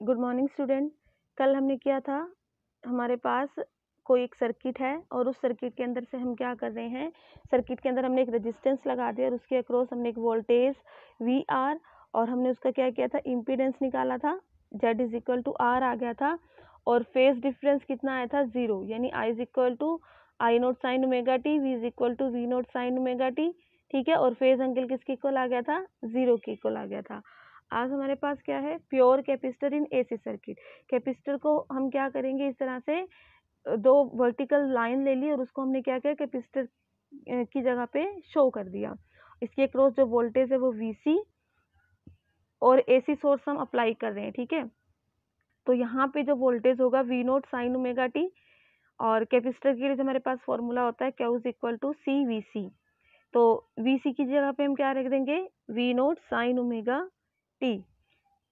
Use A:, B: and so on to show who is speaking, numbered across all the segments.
A: Good morning student. कल हमने किया था, हमारे पास कोई एक सर्किट है और उस सर्किट के अंदर से हम क्या कर रहे हैं, सर्किट के अंदर हमने एक रेजिस्टेंस लगा दिया और उसके अक्रॉस हमने एक वोल्टेज वी आर और हमने उसका क्या किया था इम्पीडेंस निकाला था Z is equal to R आ गया था और फ़ेज़ डिफरेंस कितना आया था ज़ीरो यानी I is equal to I nought sine omega T V is equal to V nought sine omega T ठीक है? और फ़ेज़ एंगल किसके इक्वल आ गया था ज़ीरो के इक्वल आ गया था। आज हमारे पास क्या है? Pure capacitor in AC circuit. Capacitor को हम क्या करेंगे? इस तरह से दो वर्टिकल लाइन ले ली और उसको हमने क्या किया? कैपिस्टर की जगह पे शो कर दिया। इसके क्रॉस जो वोल्टेज है वो वीसी और एसी सोर्स हम अप्लाई कर रहे हैं, ठीक है? तो यहाँ पे जो वोल्टेज होगा V nought sine omega T और कैपिस्टर के लिए जो हमारे पास फॉर्मूला होता है Q equal to C V C तो वी सी की जगह पे हम क्या रख देंगे? V nought sine omega T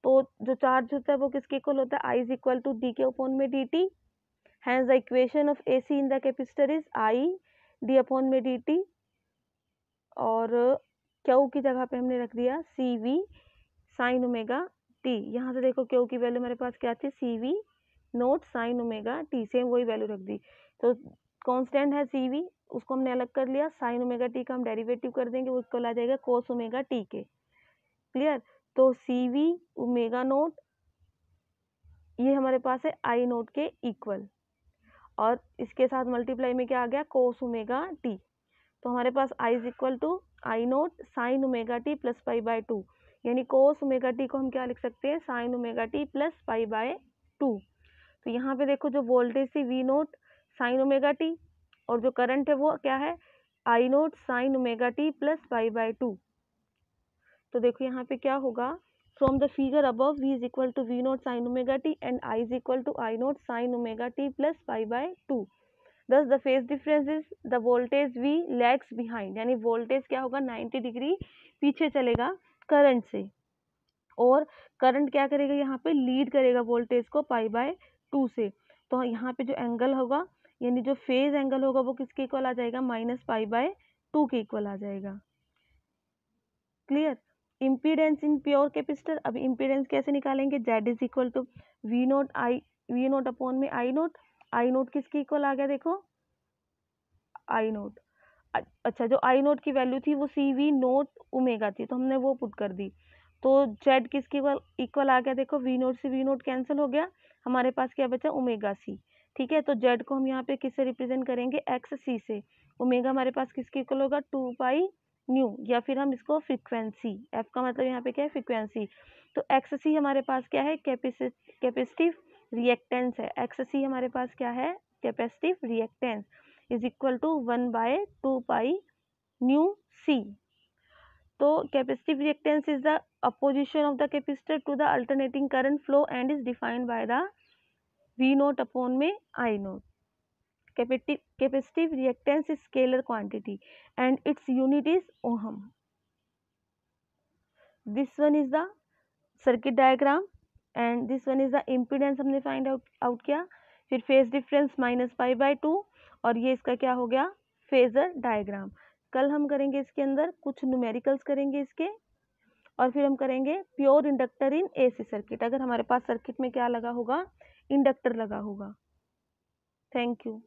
A: तो जो चार्ज होता है वो किसके इक्वल होता है? I is equal to D के अपॉन में D T hence the equation of A C in the capacitor is I D upon में डी टी और क्यू की जगह पे हमने रख दिया C V sine omega T यहाँ से देखो क्यू की वैल्यू मेरे पास क्या थी? C V nought sine omega T same वही वैल्यू रख दी. तो कांस्टेंट है सी वी उसको हमने अलग कर लिया. साइन ओमेगा टी का हम डेरिवेटिव कर देंगे, वो इक्वल आ जाएगा कोस ओमेगा टी के. क्लियर तो सी वी ओमेगा नोट ये हमारे पास है आई नोट के इक्वल और इसके साथ मल्टीप्लाई में क्या आ गया? कोस ओमेगा टी तो हमारे पास I is equal to I nought sine omega T plus pi by two यानी कोस ओमेगा टी को हम क्या लिख सकते हैं? Sine omega T plus pi by two तो यहाँ पे देखो जो वोल्टेज थी V nought sine omega T और जो करंट है वो क्या है? I nought sine omega T plus pi by two तो देखो यहाँ पे क्या होगा? From the figure above v is equal to V nought sine omega T and i is equal to I nought sine omega T plus pi by two thus the phase difference is the voltage v lags behind यानी voltage क्या होगा? 90 degree पीछे चलेगा current से। और current क्या करेगा? यहाँ पे लीड करेगा वोल्टेज को पाई बाय टू से। तो यहाँ पे जो एंगल होगा, यानी जो फ़ेज़ एंगल होगा, वो किसके इक्वल आ जाएगा? माइनस पाई बाय टू के इक्वल आ जाएगा। Clear impedance in pure capacitor अब इम्पीडेंस कैसे निकालेंगे? Z is equal to V nought I V nought upon में आई नोट आई नोट किसके इक्वल आ गया देखो? आई नोट अच्छा जो आई नोट की वैल्यू थी वो सी वी नोट उमेगा थी तो हमने वो पुट कर दी। तो जेड किसके इक्वल आ गया देखो वी नोट से वी नोट कैंसिल हो गया। हमारे पास क्या बचा? उमेगा सी ठीक है तो जेड को हम यहाँ पे किससे रिप्रेजेंट करेंगे? एक्स सी से। उमेगा हमारे पास किसके इक्वल होगा? टू पाई न्यू या फिर हम इसको फ्रिक्वेंसी एफ़ का मतलब यहाँ पे क्या है? फ्रीक्वेंसी तो एक्स सी हमारे पास क्या है? कैपेसिटिव रिएक्टेंस है। एक्स सी हमारे पास क्या है? Capacitive reactance is equal to one by two pi nu C तो capacitive reactance is the opposition of the capacitor to the alternating current flow and is defined by the V nought upon में I nought reactance is scalar quantity and its unit is ohm. This one is the circuit diagram and this one is the impedance हमने find out out किया। फिर phase difference minus pi by two और ये इसका क्या हो गया? Phasor diagram कल हम करेंगे इसके अंदर कुछ न्यूमेरिकल्स करेंगे इसके और फिर हम करेंगे pure inductor in AC circuit अगर हमारे पास सर्किट में क्या लगा होगा? इंडक्टर लगा होगा। Thank you